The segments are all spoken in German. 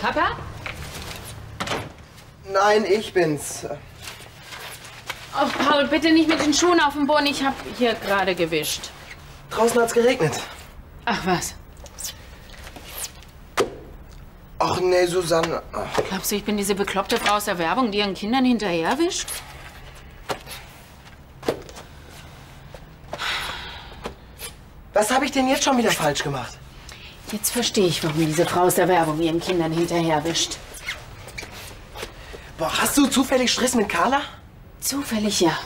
Papa? Nein, ich bin's. Oh, Paul, bitte nicht mit den Schuhen auf dem Boden. Ich habe hier gerade gewischt. Draußen hat's geregnet. Ach was. Ach nee, Susanne. Ach, Glaubst du, ich bin diese bekloppte Frau aus der Werbung, die ihren Kindern hinterherwischt? Was habe ich denn jetzt schon wieder falsch gemacht? Jetzt verstehe ich, warum diese Frau aus der Werbung ihren Kindern hinterherwischt. Boah, hast du zufällig Stress mit Carla? Zufällig ja.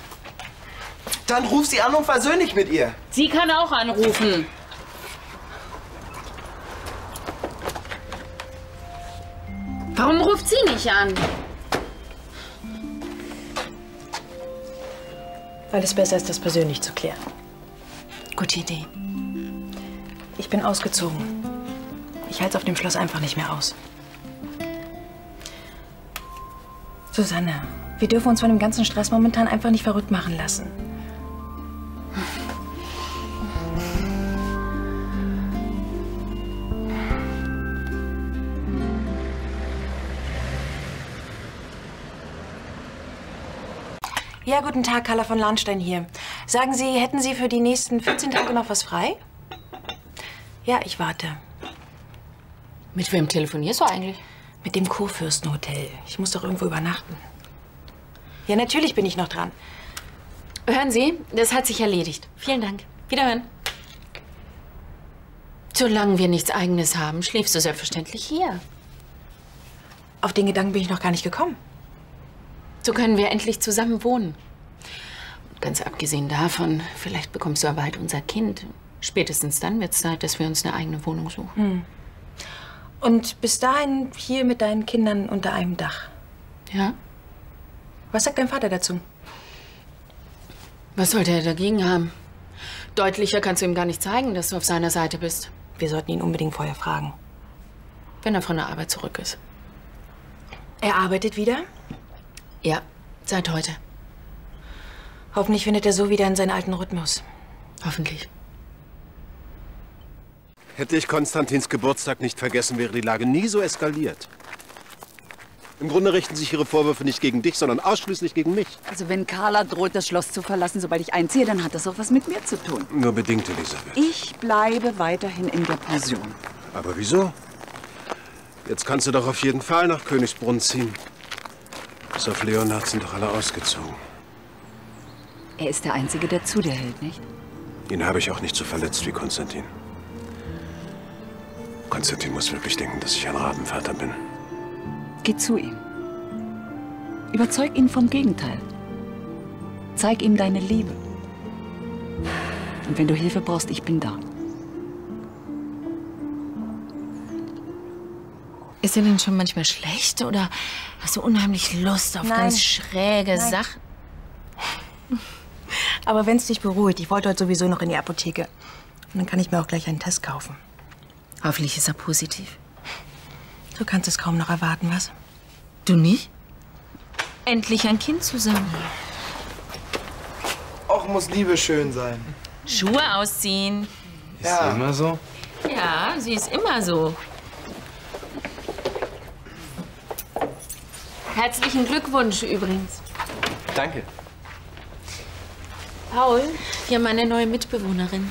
Dann ruf sie an und versöhnlich mit ihr. Sie kann auch anrufen. Warum ruft sie nicht an? Weil es besser ist, das persönlich zu klären. Gute Idee. Ich bin ausgezogen. Ich halte es auf dem Schloss einfach nicht mehr aus. Susanne, wir dürfen uns von dem ganzen Stress momentan einfach nicht verrückt machen lassen. Ja, guten Tag, Carla von Lahnstein hier. Sagen Sie, hätten Sie für die nächsten 14 Tage noch was frei? Ja, ich warte. Mit wem telefonierst du eigentlich? Mit dem Kurfürstenhotel. Ich muss doch irgendwo übernachten. Ja, natürlich bin ich noch dran. Hören Sie, das hat sich erledigt. Vielen Dank. Wiederhören. Solange wir nichts Eigenes haben, schläfst du selbstverständlich hier. Auf den Gedanken bin ich noch gar nicht gekommen. So können wir endlich zusammen wohnen. Und ganz abgesehen davon, vielleicht bekommst du ja bald unser Kind. Spätestens dann wird es Zeit, dass wir uns eine eigene Wohnung suchen. Und bis dahin hier mit deinen Kindern unter einem Dach. Ja? Was sagt dein Vater dazu? Was sollte er dagegen haben? Deutlicher kannst du ihm gar nicht zeigen, dass du auf seiner Seite bist, Wir sollten ihn unbedingt vorher fragen. wenn er von der Arbeit zurück ist. Er arbeitet wieder. Ja, seit heute. Hoffentlich findet er so wieder in seinen alten Rhythmus. Hoffentlich. Hätte ich Konstantins Geburtstag nicht vergessen, wäre die Lage nie so eskaliert. Im Grunde richten sich ihre Vorwürfe nicht gegen dich, sondern ausschließlich gegen mich. Also wenn Carla droht, das Schloss zu verlassen, sobald ich einziehe, dann hat das auch was mit mir zu tun. Nur bedingt, Elisabeth. Ich bleibe weiterhin in der Pension. Aber wieso? Jetzt kannst du doch auf jeden Fall nach Königsbrunn ziehen. Bis auf Leonhard sind doch alle ausgezogen. Er ist der Einzige, der zu dir hält, nicht? Ihn habe ich auch nicht so verletzt wie Konstantin. Konstantin muss wirklich denken, dass ich ein Rabenvater bin. Geh zu ihm. Überzeug ihn vom Gegenteil. Zeig ihm deine Liebe. Und wenn du Hilfe brauchst, ich bin da. Ist dir denn schon manchmal schlecht oder hast du unheimlich Lust auf Nein. ganz schräge Nein. Sachen? Aber wenn es dich beruhigt, ich wollte heute sowieso noch in die Apotheke. Und dann kann ich mir auch gleich einen Test kaufen. Hoffentlich ist er positiv. Du kannst es kaum noch erwarten, was? Du nicht? Endlich ein Kind zusammen. Och, muss Liebe schön sein. Schuhe ausziehen. Ja. Immer so? Ja, sie ist immer so. Herzlichen Glückwunsch übrigens. Danke. Paul, wir haben eine neue Mitbewohnerin.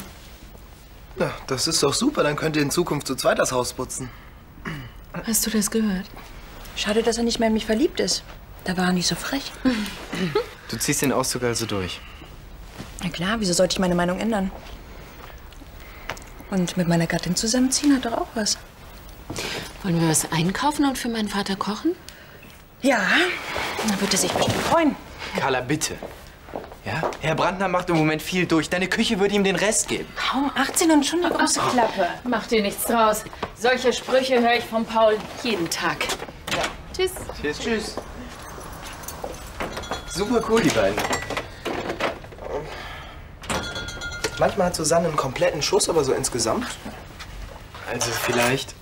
Na, das ist doch super. Dann könnt ihr in Zukunft zu zweit das Haus putzen. Hast du das gehört? Schade, dass er nicht mehr in mich verliebt ist. Da war er nicht so frech. Du ziehst den Auszug also durch. Na klar, wieso sollte ich meine Meinung ändern? Und mit meiner Gattin zusammenziehen hat doch auch was. Wollen wir was einkaufen und für meinen Vater kochen? Ja, dann wird er sich bestimmt freuen. Carla, bitte. Ja? Herr Brandner macht im Moment viel durch. Deine Küche würde ihm den Rest geben. Kaum 18 und schon eine große Klappe. Mach dir nichts draus. Solche Sprüche höre ich von Paul jeden Tag. Tschüss. Tschüss. Tschüss. Super cool, die beiden. Manchmal hat Susanne einen kompletten Schuss, aber so insgesamt. Also vielleicht.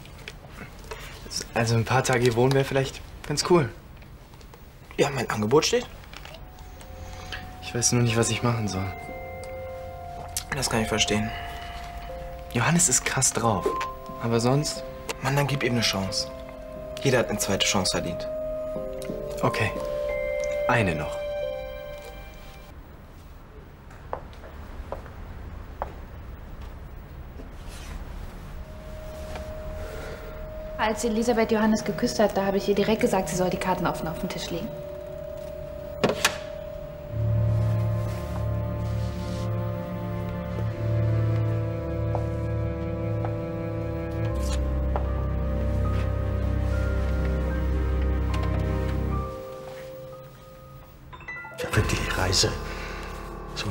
Also ein paar Tage hier wohnen wäre vielleicht ganz cool. Ja, mein Angebot steht. Ich weiß nur nicht, was ich machen soll. Das kann ich verstehen. Johannes ist krass drauf. Aber sonst? Mann, dann gib ihm eine Chance. Jeder hat eine zweite Chance verdient. Okay. Eine noch. Als Elisabeth Johannes geküsst hat, da habe ich ihr direkt gesagt, sie soll die Karten offen auf den Tisch legen.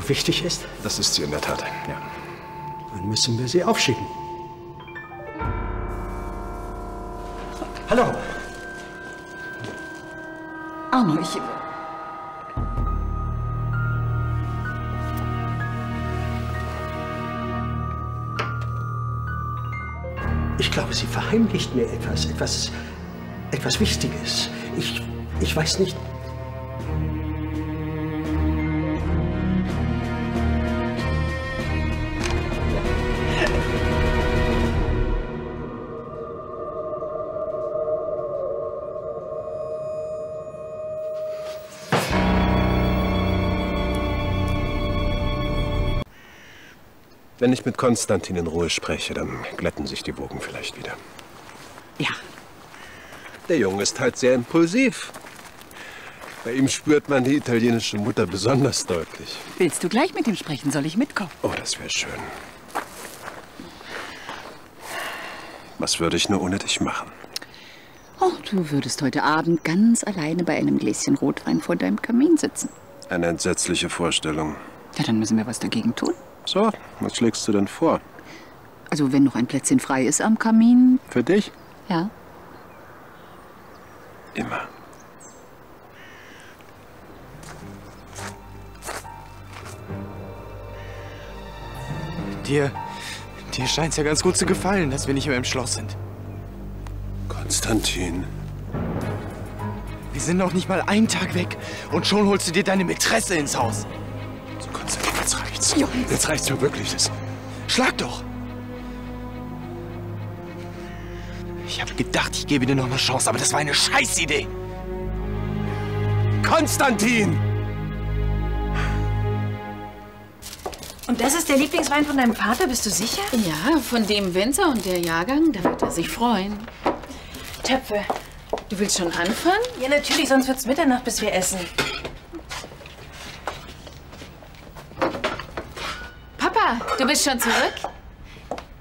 Wichtig ist, Das ist sie in der Tat, ja. dann müssen wir sie aufschieben. Hallo, Arno, ich. ich glaube, Sie verheimlicht mir etwas, etwas, etwas Wichtiges. Ich, ich weiß nicht. Wenn ich mit Konstantin in Ruhe spreche, dann glätten sich die Wogen vielleicht wieder. Ja, Der Junge ist halt sehr impulsiv. Bei ihm spürt man die italienische Mutter besonders deutlich. willst du gleich mit ihm sprechen? Soll ich mitkommen? Oh, das wäre schön. Was würde ich nur ohne dich machen? Oh, du würdest heute Abend ganz alleine bei einem Gläschen Rotwein vor deinem Kamin sitzen. Eine entsetzliche Vorstellung. Ja, dann müssen wir was dagegen tun. So, was schlägst du denn vor? Also, wenn noch ein Plätzchen frei ist am Kamin, Für dich? ja. Immer. Dir, dir scheint's ja ganz gut zu gefallen, dass wir nicht mehr im Schloss sind. Konstantin. Wir sind noch nicht mal einen Tag weg und schon holst du dir deine Mätresse ins Haus. So, Konstantin, jetzt reicht's. Jetzt reicht's mir wirklich. Das Schlag doch! Ich habe gedacht, ich gebe dir noch eine Chance, aber das war eine Scheißidee. Konstantin! Und das ist der Lieblingswein von deinem Vater, bist du sicher? Ja, von dem Winzer und der Jahrgang, da wird er sich freuen. Töpfe. Du willst schon anfangen? Ja, natürlich, sonst wird's Mitternacht, bis wir essen. Du bist schon zurück?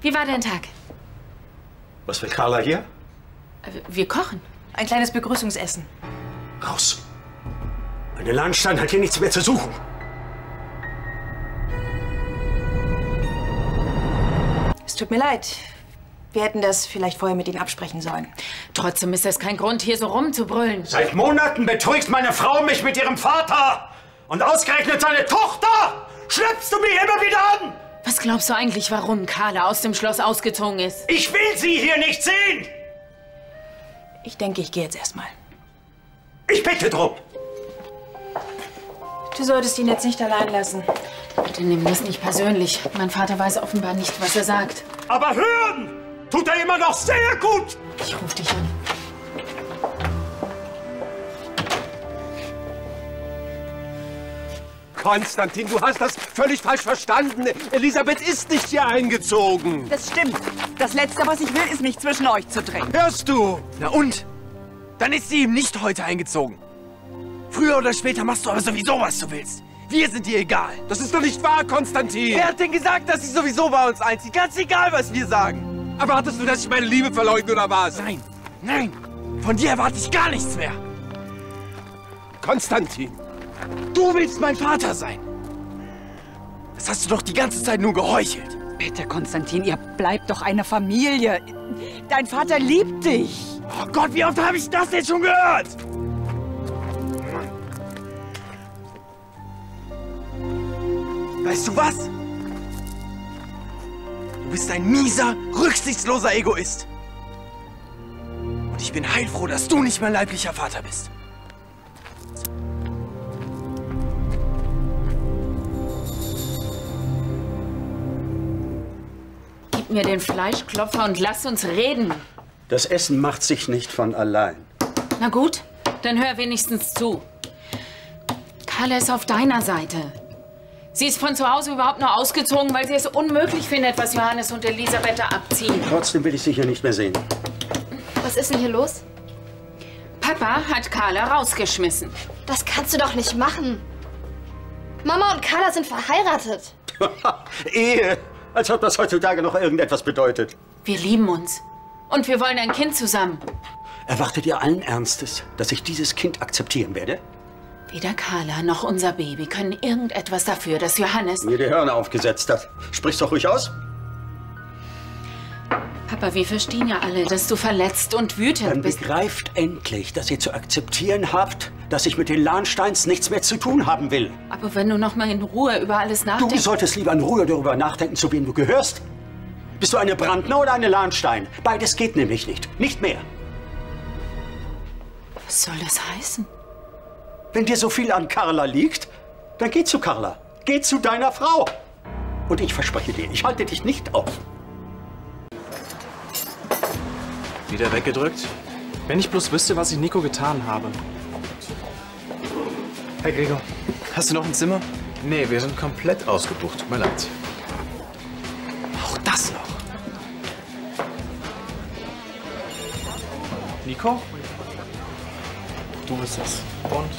Wie war dein Tag? Was will Carla hier? Äh, Wir kochen. Ein kleines Begrüßungsessen. Raus. Meine Landstein hat hier nichts mehr zu suchen. Es tut mir leid. Wir hätten das vielleicht vorher mit Ihnen absprechen sollen. Trotzdem ist das kein Grund, hier so rumzubrüllen. Seit Monaten betrügt meine Frau mich mit ihrem Vater. Und ausgerechnet seine Tochter schleppst du mich immer wieder an. Was glaubst du eigentlich, warum Carla aus dem Schloss ausgezogen ist? Ich will sie hier nicht sehen. Ich denke, ich gehe jetzt erstmal. Ich bitte drum. Du solltest ihn jetzt nicht allein lassen. Bitte nimm das nicht persönlich. Mein Vater weiß offenbar nicht, was er sagt. Aber hören tut er immer noch sehr gut. Ich ruf dich an. Konstantin, du hast das völlig falsch verstanden. Elisabeth ist nicht hier eingezogen. Das stimmt. Das Letzte, was ich will, ist mich zwischen euch zu drängen. Hörst du? Na und? Dann ist sie ihm nicht heute eingezogen. Früher oder später machst du aber sowieso, was du willst. Wir sind dir egal. Das ist doch nicht wahr, Konstantin. Wer hat denn gesagt, dass sie sowieso bei uns einzieht? Ganz egal, was wir sagen. Erwartest du, dass ich meine Liebe verleugne oder was? Nein, nein. Von dir erwarte ich gar nichts mehr. Konstantin. Du willst mein Vater sein. Das hast du doch die ganze Zeit nur geheuchelt. Bitte, Konstantin, ihr bleibt doch eine Familie. Dein Vater liebt dich. Oh Gott, wie oft habe ich das jetzt schon gehört? Weißt du was? Du bist ein mieser, rücksichtsloser Egoist. Und ich bin heilfroh, dass du nicht mein leiblicher Vater bist. Gib mir den Fleischklopfer und lass uns reden. Das Essen macht sich nicht von allein. Na gut, dann hör wenigstens zu. Carla ist auf deiner Seite. Sie ist von zu Hause überhaupt nur ausgezogen, weil sie es unmöglich findet, was Johannes und Elisabeth da abziehen. Trotzdem will ich sie hier nicht mehr sehen. Was ist denn hier los? Papa hat Carla rausgeschmissen. Das kannst du doch nicht machen. Mama und Carla sind verheiratet. Ehe! Als ob das heutzutage noch irgendetwas bedeutet. Wir lieben uns. Und wir wollen ein Kind zusammen. Erwartet ihr allen Ernstes, dass ich dieses Kind akzeptieren werde? Weder Carla noch unser Baby können irgendetwas dafür, dass Johannes... Mir die Hörner aufgesetzt hat. Sprich's doch ruhig aus. Papa, wir verstehen ja alle, dass du verletzt und wütend Dann bist. begreift endlich, dass ihr zu akzeptieren habt, dass ich mit den Lahnsteins nichts mehr zu tun haben will. Aber wenn du noch mal in Ruhe über alles Du nachdenkst... solltest lieber in Ruhe darüber nachdenken, zu wem du gehörst. Bist du eine Brandner oder eine Lahnstein? Beides geht nämlich nicht. Nicht mehr. Was soll das heißen? Wenn dir so viel an Carla liegt, dann geh zu Carla. Geh zu deiner Frau. Und ich verspreche dir, ich halte dich nicht auf. Wieder weggedrückt? Wenn ich bloß wüsste, was ich Nico getan habe. Hey Gregor, hast du noch ein Zimmer? Nee, wir sind komplett ausgebucht. Tut mir leid. Auch das noch. Nico? Du bist es. Und?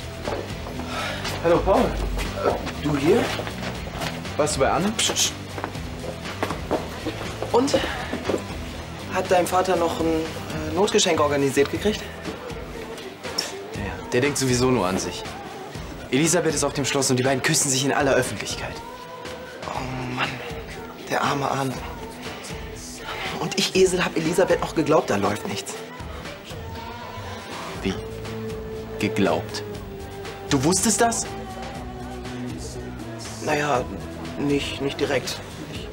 Hallo, Paul. Äh, Du hier? Warst du bei Anne? Und? Hat dein Vater noch ein äh, Notgeschenk organisiert gekriegt? Der, der denkt sowieso nur an sich. Elisabeth ist auf dem Schloss und die beiden küssen sich in aller Öffentlichkeit. Oh Mann, der arme Arne. Und ich, Esel, hab Elisabeth noch geglaubt, da läuft nichts. Wie? Geglaubt? Du wusstest das? Naja, nicht, nicht direkt. Ich,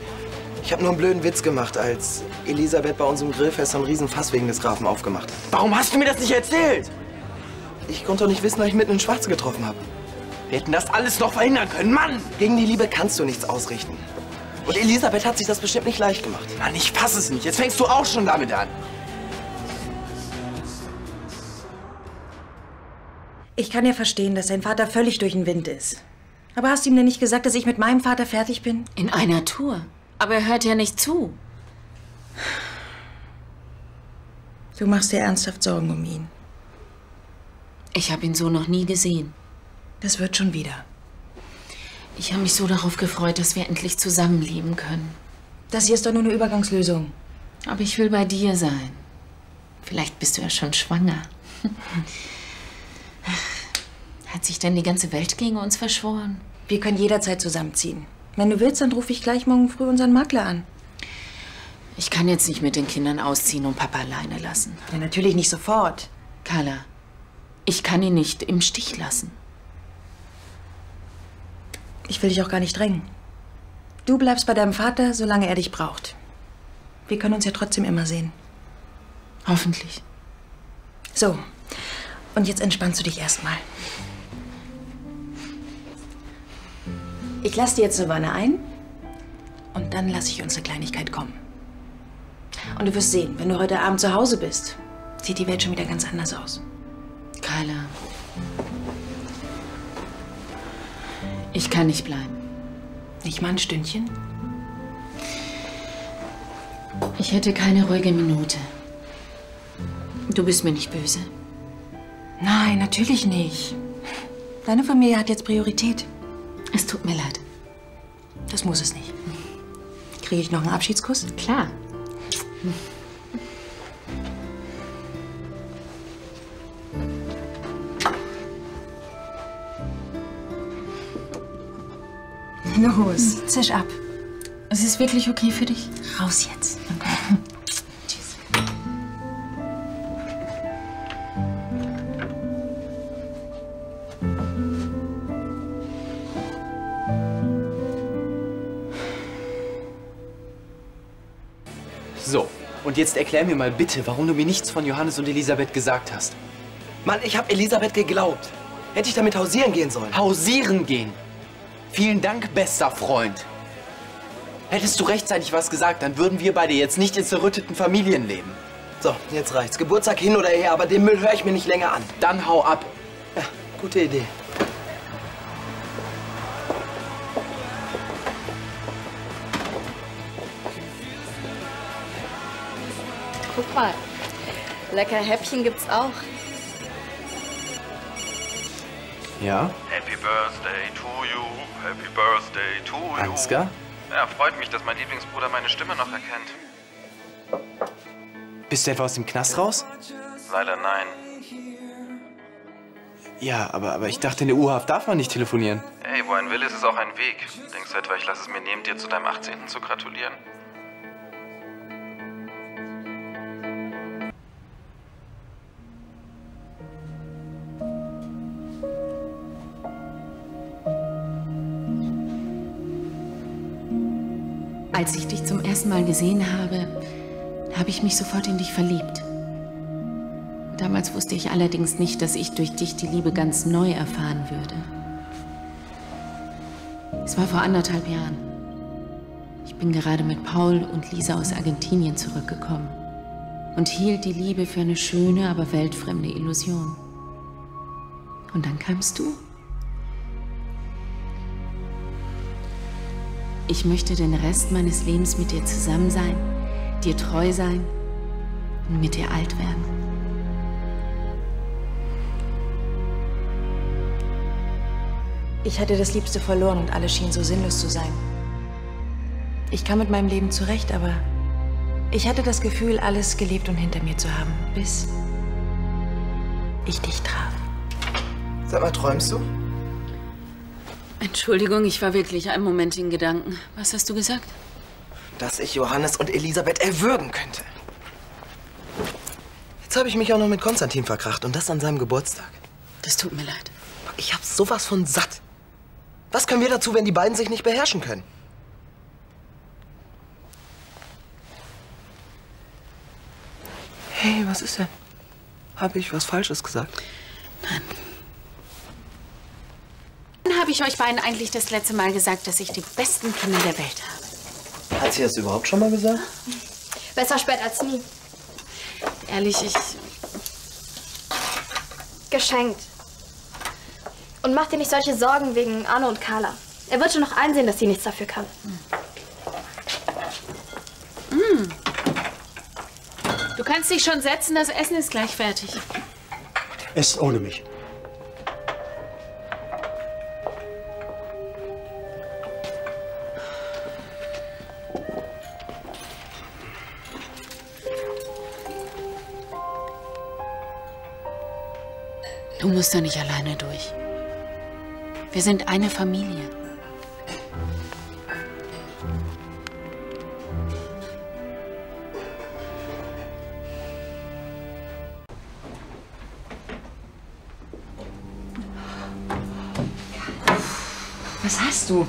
ich habe nur einen blöden Witz gemacht, als Elisabeth bei unserem Grillfest so einen Riesenfass wegen des Grafen aufgemacht. Warum hast du mir das nicht erzählt? Ich konnte doch nicht wissen, dass ich mitten in Schwarze getroffen habe. Wir hätten das alles noch verhindern können, Mann! Gegen die Liebe kannst du nichts ausrichten. Und Elisabeth hat sich das bestimmt nicht leicht gemacht. Mann, ich fass es nicht. Jetzt fängst du auch schon damit an. Ich kann ja verstehen, dass dein Vater völlig durch den Wind ist. Aber hast du ihm denn nicht gesagt, dass ich mit meinem Vater fertig bin? In einer Tour. Aber er hört ja nicht zu. Du machst dir ernsthaft Sorgen um ihn. Ich habe ihn so noch nie gesehen. Das wird schon wieder. Ich habe mich so darauf gefreut, dass wir endlich zusammenleben können. Das hier ist doch nur eine Übergangslösung. Aber ich will bei dir sein. Vielleicht bist du ja schon schwanger. Hat sich denn die ganze Welt gegen uns verschworen? Wir können jederzeit zusammenziehen. Wenn du willst, dann rufe ich gleich morgen früh unseren Makler an. Ich kann jetzt nicht mit den Kindern ausziehen und Papa alleine lassen. Ja, natürlich nicht sofort. Carla, ich kann ihn nicht im Stich lassen. Ich will dich auch gar nicht drängen. Du bleibst bei deinem Vater, solange er dich braucht. Wir können uns ja trotzdem immer sehen. Hoffentlich. So, und jetzt entspannst du dich erstmal. Ich lasse dir jetzt eine Wanne ein und dann lasse ich uns eine Kleinigkeit kommen. Und du wirst sehen, wenn du heute Abend zu Hause bist, sieht die Welt schon wieder ganz anders aus. Carla, ich kann nicht bleiben. Nicht mal ein Stündchen? Ich hätte keine ruhige Minute. Du bist mir nicht böse. Nein, natürlich nicht. Deine Familie hat jetzt Priorität. Es tut mir leid. Das muss es nicht. Kriege ich noch einen Abschiedskuss? Klar. Los, zisch ab. Es ist wirklich okay für dich? Raus jetzt. Tschüss. Und jetzt erklär mir mal bitte, warum du mir nichts von Johannes und Elisabeth gesagt hast. Mann, ich hab Elisabeth geglaubt. Hätte ich damit hausieren gehen sollen. Hausieren gehen. Vielen Dank, bester Freund. Hättest du rechtzeitig was gesagt, dann würden wir beide jetzt nicht in zerrütteten Familien leben. So, jetzt reicht's. Geburtstag hin oder her, aber den Müll höre ich mir nicht länger an. Dann hau ab. Ja, gute Idee. Guck mal. Lecker Häppchen gibt's auch. Ja? Happy Birthday to you, Happy Birthday to you. Ansgar? Ja, freut mich, dass mein Lieblingsbruder meine Stimme noch erkennt. Bist du etwa aus dem Knast raus? Leider nein. Ja, aber, aber ich dachte, in der U-Haft darf man nicht telefonieren. Ey, wo ein Will ist, ist auch ein Weg. Denkst du etwa, ich lasse es mir nehmen, dir zu deinem 18. zu gratulieren? Als ich dich zum ersten Mal gesehen habe, habe ich mich sofort in dich verliebt. Damals wusste ich allerdings nicht, dass ich durch dich die Liebe ganz neu erfahren würde. Es war vor anderthalb Jahren. Ich bin gerade mit Paul und Lisa aus Argentinien zurückgekommen und hielt die Liebe für eine schöne, aber weltfremde Illusion. Und dann kamst du. Ich möchte den Rest meines Lebens mit dir zusammen sein, dir treu sein und mit dir alt werden. Ich hatte das Liebste verloren und alles schien so sinnlos zu sein. Ich kam mit meinem Leben zurecht, aber ich hatte das Gefühl, alles gelebt und hinter mir zu haben, bis ich dich traf. Sag mal, träumst du? Entschuldigung, ich war wirklich einen Moment in Gedanken. Was hast du gesagt? Dass ich Johannes und Elisabeth erwürgen könnte. Jetzt habe ich mich auch noch mit Konstantin verkracht und das an seinem Geburtstag. Das tut mir leid. Ich hab sowas von satt. Was können wir dazu, wenn die beiden sich nicht beherrschen können? Hey, was ist denn? Habe ich was Falsches gesagt? Wann habe ich euch beiden eigentlich das letzte Mal gesagt, dass ich die besten Kinder der Welt habe? Hat sie das überhaupt schon mal gesagt? Besser spät als nie. Ehrlich, ich. Geschenkt. Und mach dir nicht solche Sorgen wegen Arno und Carla. Er wird schon noch einsehen, dass sie nichts dafür kann. Mm. Du kannst dich schon setzen, das Essen ist gleich fertig. Esst ohne mich. Du musst da nicht alleine durch. Wir sind eine Familie. Was hast du?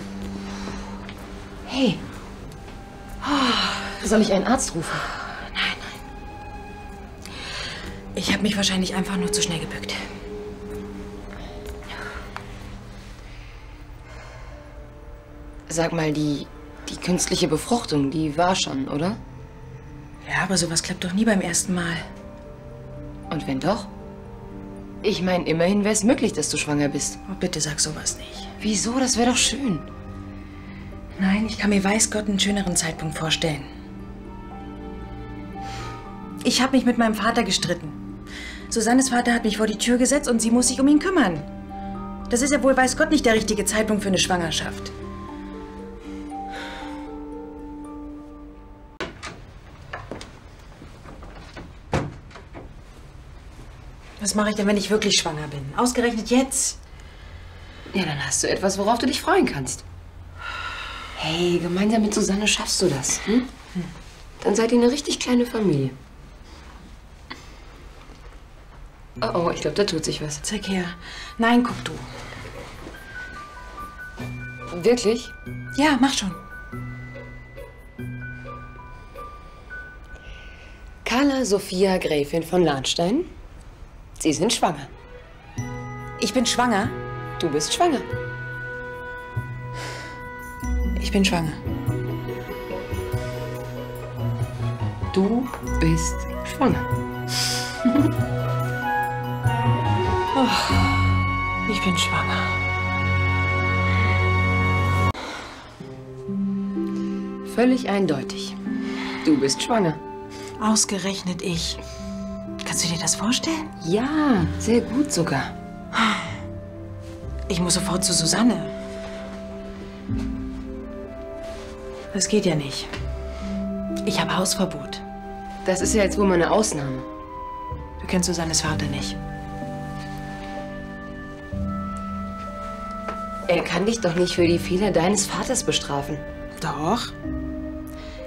Hey. Soll ich einen Arzt rufen? Ich habe mich wahrscheinlich einfach nur zu schnell gebückt. Sag mal, die, die künstliche Befruchtung, die war schon, oder? Ja, aber sowas klappt doch nie beim ersten Mal. Und wenn doch? Ich meine, immerhin wäre es möglich, dass du schwanger bist. Oh, bitte sag sowas nicht. Wieso? Das wäre doch schön. Nein, ich kann mir weiß Gott einen schöneren Zeitpunkt vorstellen. Ich habe mich mit meinem Vater gestritten. Susannes Vater hat mich vor die Tür gesetzt und sie muss sich um ihn kümmern. Das ist ja wohl weiß Gott nicht der richtige Zeitpunkt für eine Schwangerschaft. Was mache ich denn, wenn ich wirklich schwanger bin? Ausgerechnet jetzt. Ja, dann hast du etwas, worauf du dich freuen kannst. Hey, gemeinsam mit Susanne schaffst du das. Hm? Dann seid ihr eine richtig kleine Familie. Oh, oh, ich glaube, da tut sich was. Zeig her. Nein, guck du. Wirklich? Ja, mach schon. Carla Sophia Gräfin von Lahnstein. Sie sind schwanger. Ich bin schwanger? Du bist schwanger. Ich bin schwanger. Du bist Schwanger. Oh, ich bin schwanger. Völlig eindeutig. Du bist schwanger. Ausgerechnet ich. Kannst du dir das vorstellen? Ja, sehr gut sogar. Ich muss sofort zu Susanne. Das geht ja nicht. Ich habe Hausverbot. Das ist ja jetzt wohl mal eine Ausnahme. Du kennst Susannes Vater nicht. Er kann dich doch nicht für die Fehler deines Vaters bestrafen. Doch.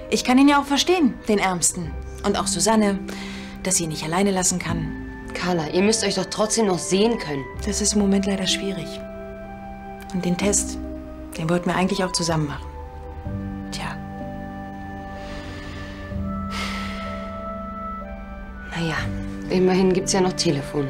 Ich kann ihn ja auch verstehen, den Ärmsten. Und auch Susanne, dass sie ihn nicht alleine lassen kann. Carla, ihr müsst euch doch trotzdem noch sehen können. Das ist im Moment leider schwierig. Und den Test, den wollten wir eigentlich auch zusammen machen. Tja, Naja, immerhin gibt's ja noch Telefon.